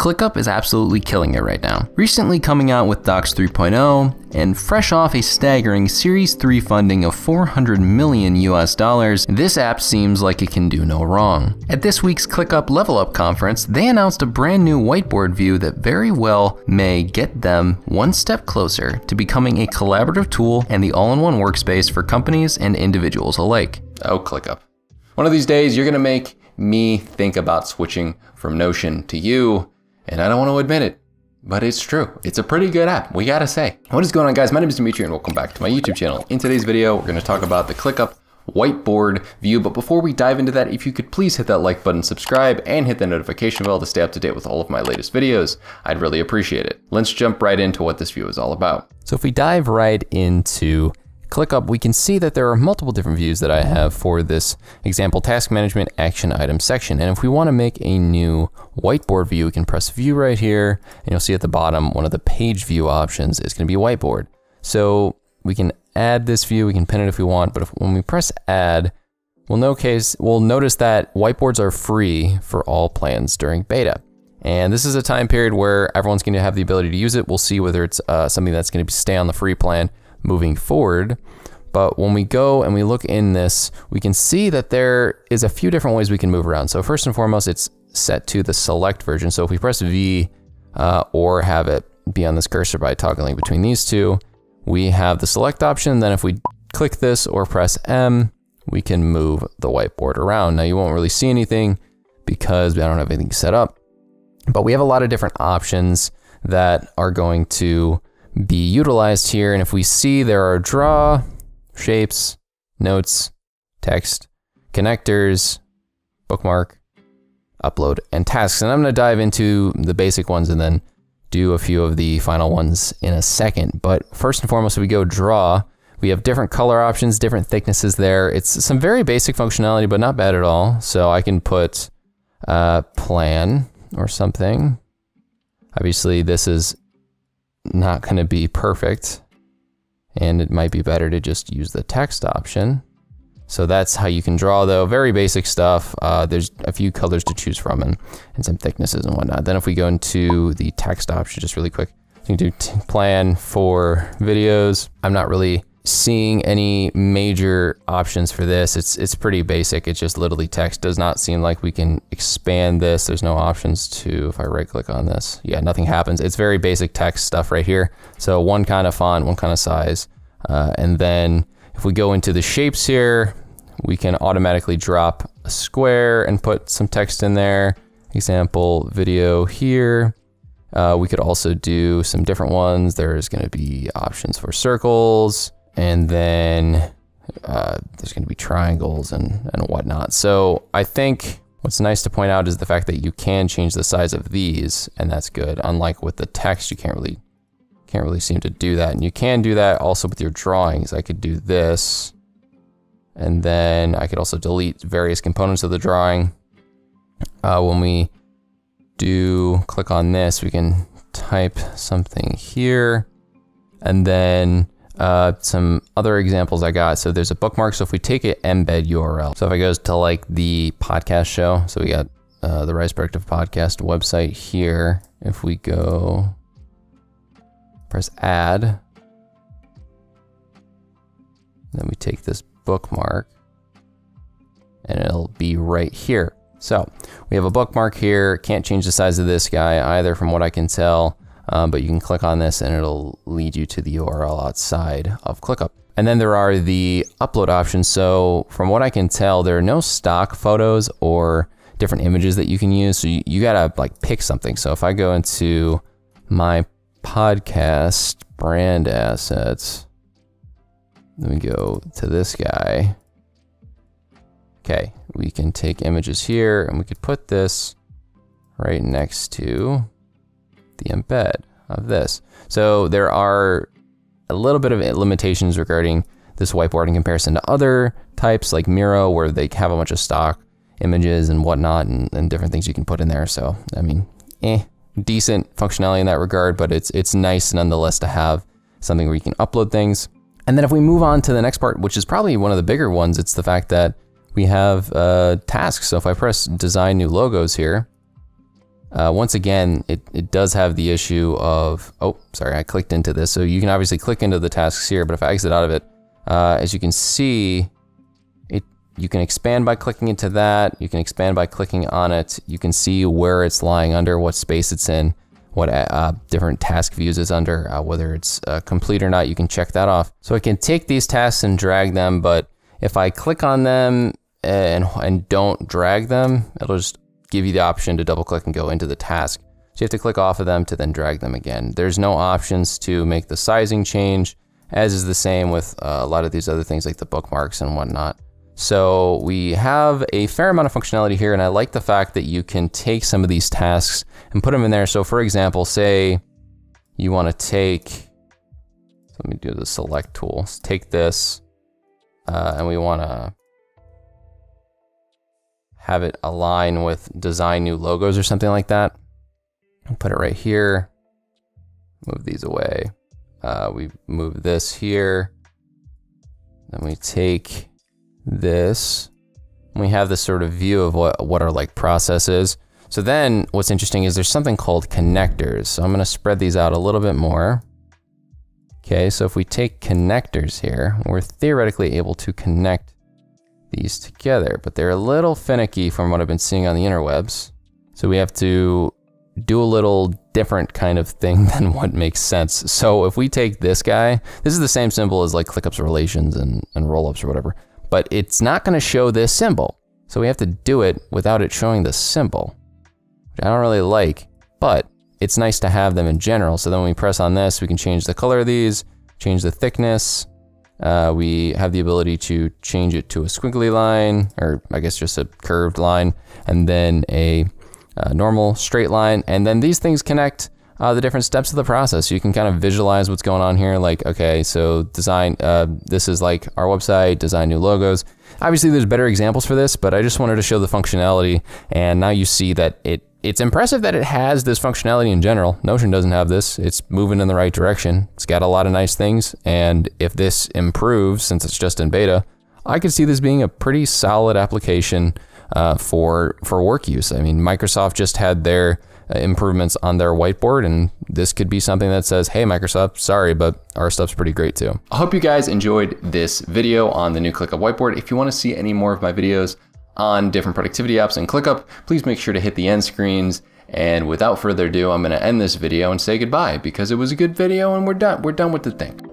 ClickUp is absolutely killing it right now. Recently coming out with Docs 3.0 and fresh off a staggering Series C funding of 400 million US dollars, this app seems like it can do no wrong. At this week's ClickUp Level Up conference, they announced a brand new whiteboard view that very well may get them one step closer to becoming a collaborative tool and the all-in-one workspace for companies and individuals alike. Oh, ClickUp. One of these days, you're gonna make me think about switching from Notion to you, and I don't want to admit it, but it's true. It's a pretty good app, we gotta say. What is going on guys? My name is Demetri and welcome back to my YouTube channel. In today's video, we're gonna talk about the ClickUp whiteboard view. But before we dive into that, if you could please hit that like button, subscribe, and hit the notification bell to stay up to date with all of my latest videos, I'd really appreciate it. Let's jump right into what this view is all about. So if we dive right into ClickUp, we can see that there are multiple different views that I have for this example task management action item section. And if we want to make a new whiteboard view, we can press view right here and you'll see at the bottom, one of the page view options is going to be whiteboard. So we can add this view, we can pin it if we want, but if, when we press add, we'll, no case, we'll notice that whiteboards are free for all plans during beta. And this is a time period where everyone's going to have the ability to use it. We'll see whether it's uh, something that's going to stay on the free plan moving forward. But when we go and we look in this, we can see that there is a few different ways we can move around. So first and foremost, it's set to the select version. So if we press V uh, or have it be on this cursor by toggling between these two, we have the select option. Then if we click this or press M, we can move the whiteboard around. Now you won't really see anything because I don't have anything set up, but we have a lot of different options that are going to be utilized here. And if we see there are draw, shapes, notes, text, connectors, bookmark, upload, and tasks. And I'm gonna dive into the basic ones and then do a few of the final ones in a second. But first and foremost, we go draw. We have different color options, different thicknesses there. It's some very basic functionality, but not bad at all. So I can put a plan or something. Obviously, this is not going to be perfect. And it might be better to just use the text option. So that's how you can draw though, very basic stuff. Uh, there's a few colors to choose from and, and some thicknesses and whatnot. Then if we go into the text option, just really quick, you can do plan for videos. I'm not really seeing any major options for this. It's it's pretty basic. It's just literally text. Does not seem like we can expand this. There's no options to, if I right click on this, yeah, nothing happens. It's very basic text stuff right here. So one kind of font, one kind of size. Uh, and then if we go into the shapes here, we can automatically drop a square and put some text in there. Example video here. Uh, we could also do some different ones. There's going to be options for circles, and then uh, there's going to be triangles and, and whatnot. So I think what's nice to point out is the fact that you can change the size of these, and that's good. Unlike with the text, you can't really can't really seem to do that. And you can do that also with your drawings. I could do this, and then I could also delete various components of the drawing. Uh, when we do click on this, we can type something here, and then uh, some other examples I got. So there's a bookmark. So if we take an embed URL, so if I goes to like the podcast show, so we got uh, the Rise Productive Podcast website here. If we go press add, then we take this bookmark and it'll be right here. So we have a bookmark here. Can't change the size of this guy either from what I can tell um, but you can click on this and it'll lead you to the URL outside of ClickUp. And then there are the upload options. So from what I can tell, there are no stock photos or different images that you can use. So you, you gotta like pick something. So if I go into my podcast brand assets, let me go to this guy. Okay, we can take images here and we could put this right next to the embed of this. So there are a little bit of limitations regarding this whiteboard in comparison to other types like Miro where they have a bunch of stock images and whatnot and, and different things you can put in there. So, I mean, eh, decent functionality in that regard, but it's, it's nice nonetheless to have something where you can upload things. And then if we move on to the next part, which is probably one of the bigger ones, it's the fact that we have uh, tasks. So if I press design new logos here, uh, once again, it, it does have the issue of, oh, sorry, I clicked into this. So you can obviously click into the tasks here, but if I exit out of it, uh, as you can see, it you can expand by clicking into that. You can expand by clicking on it. You can see where it's lying under, what space it's in, what uh, different task views it's under, uh, whether it's uh, complete or not. You can check that off. So I can take these tasks and drag them, but if I click on them and, and don't drag them, it'll just give you the option to double click and go into the task. So you have to click off of them to then drag them again. There's no options to make the sizing change, as is the same with uh, a lot of these other things like the bookmarks and whatnot. So we have a fair amount of functionality here, and I like the fact that you can take some of these tasks and put them in there. So for example, say you want to take, let me do the select tool. Let's take this, uh, and we want to have it align with design new logos or something like that. Put it right here. Move these away. Uh, we move this here. Then we take this. we have this sort of view of what, what our like process is. So then what's interesting is there's something called connectors. So I'm gonna spread these out a little bit more. Okay, so if we take connectors here, we're theoretically able to connect these together, but they're a little finicky from what I've been seeing on the interwebs. So we have to do a little different kind of thing than what makes sense. So if we take this guy, this is the same symbol as like ClickUp's relations and, and rollups or whatever, but it's not gonna show this symbol. So we have to do it without it showing the symbol, which I don't really like, but it's nice to have them in general. So then when we press on this, we can change the color of these, change the thickness, uh, we have the ability to change it to a squiggly line, or I guess just a curved line, and then a, a normal straight line. And then these things connect uh, the different steps of the process. You can kind of visualize what's going on here. Like, okay, so design, uh, this is like our website, design new logos. Obviously, there's better examples for this, but I just wanted to show the functionality. And now you see that it it's impressive that it has this functionality in general. Notion doesn't have this. It's moving in the right direction. It's got a lot of nice things. And if this improves, since it's just in beta, I could see this being a pretty solid application uh, for for work use. I mean, Microsoft just had their Uh, improvements on their whiteboard, and this could be something that says, "Hey, Microsoft, sorry, but our stuff's pretty great too." I hope you guys enjoyed this video on the new ClickUp whiteboard. If you want to see any more of my videos, on different productivity apps and ClickUp, please make sure to hit the end screens. And without further ado, I'm going to end this video and say goodbye because it was a good video and we're done. We're done with the thing.